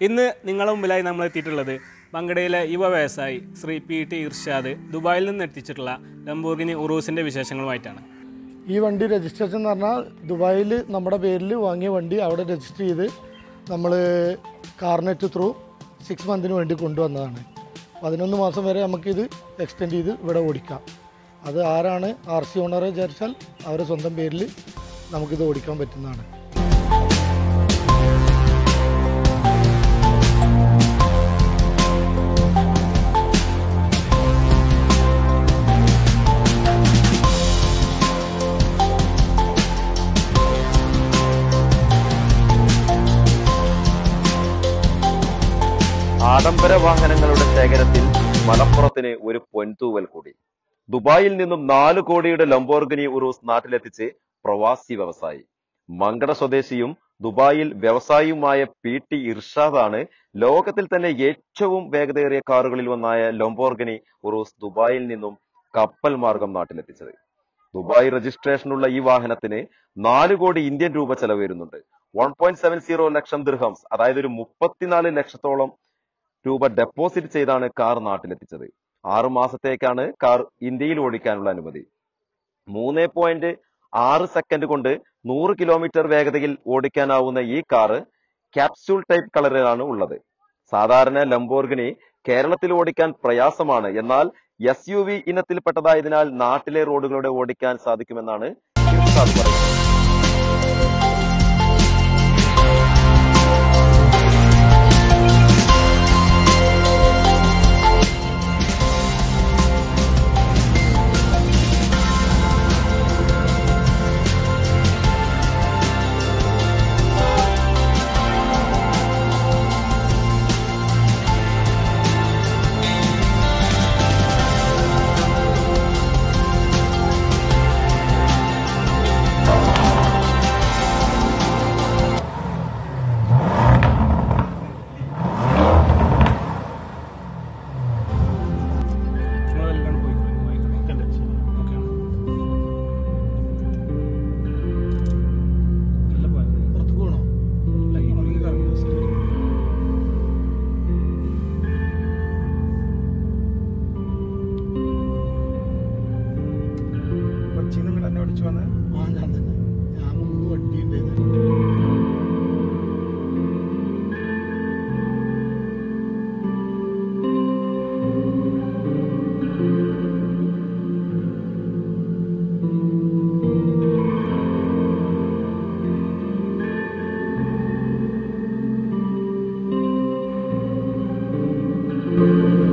ഇന്ന് നിങ്ങളുടെ മുമ്പിലായി നമ്മൾ എത്തിയിട്ടുള്ളത് പങ്കടയിലെ യുവ വ്യവസായി ശ്രീ പി ടി ഇർഷാദ് ദുബായിൽ നിന്ന് എത്തിച്ചിട്ടുള്ള ലംബോർഗിനി ഉറൂസിന്റെ വിശേഷങ്ങളുമായിട്ടാണ്. ഈ വണ്ടി രജിസ്ട്രേഷൻ എന്ന് പറഞ്ഞാൽ ദുബായിൽ നമ്മുടെ പേരിൽ വാങ്ങിയ വണ്ടി അവിടെ രജിസ്റ്റർ ചെയ്ത് നമ്മൾ കാർനെറ്റ് ത്രൂ സിക്സ് മന്തിന് വേണ്ടി കൊണ്ടുവന്നതാണ്. പതിനൊന്ന് മാസം വരെ നമുക്കിത് എക്സ്റ്റെൻഡ് ചെയ്ത് ഇവിടെ ഓടിക്കാം. അത് ആരാണ് ആർ സി ഓണറെ വിചാരിച്ചാൽ അവരുടെ സ്വന്തം പേരിൽ നമുക്കിത് ഓടിക്കാൻ പറ്റുന്നതാണ്. ആഡംബര വാഹനങ്ങളുടെ ശേഖരത്തിൽ മലപ്പുറത്തിന് ഒരു പൊൻതൂവൽ കൂടി. ദുബായിൽ നിന്നും നാല് കോടിയുടെ ലംബോർഗിനി ഉറൂസ് നാട്ടിലെത്തിച്ച് പ്രവാസി വ്യവസായി. മങ്കട സ്വദേശിയും ദുബായിൽ വ്യവസായിയുമായ പി ടി ഇർഷാദാണ് ലോകത്തിൽ തന്നെ ഏറ്റവും വേഗതയേറിയ കാറുകളിൽ ഒന്നായ ലംബോർഗിനി ഉറൂസ് ദുബായിൽ നിന്നും കപ്പൽ മാർഗം നാട്ടിലെത്തിച്ചത്. ദുബായ് രജിസ്ട്രേഷനുള്ള ഈ വാഹനത്തിന് നാല് കോടി ഇന്ത്യൻ രൂപ ചെലവ് വരുന്നുണ്ട് one point seven zero lakh dirhams അതായത് ഒരു മുപ്പത്തിനാല് ലക്ഷത്തോളം രൂപ ഡെപ്പോസിറ്റ് ചെയ്താണ് കാർ നാട്ടിലെത്തിച്ചത്. ആറു മാസത്തേക്കാണ് കാർ ഇന്ത്യയിൽ ഓടിക്കാനുള്ള അനുമതി. മൂന്ന് പോയിന്റ് ആറ് സെക്കൻഡ് കൊണ്ട് നൂറ് കിലോമീറ്റർ വേഗതയിൽ ഓടിക്കാനാവുന്ന ഈ കാറ് ക്യാപ്സ്യൂൾ ടൈപ്പ് കളറിലാണ് ഉള്ളത്. സാധാരണ ലംബോർഗിനി കേരളത്തിൽ ഓടിക്കാൻ പ്രയാസമാണ്. എന്നാൽ എസ് യു വി ഇനത്തിൽപ്പെട്ടതായതിനാൽ നാട്ടിലെ റോഡുകളുടെ ഓടിക്കാൻ സാധിക്കുമെന്നാണ് പറയുന്നത് കൊച്ചിയിൽ വിളിച്ചു വന്നത് ആ ഞാൻ തന്നെ. thank ഉണ്ടായിരുന്നു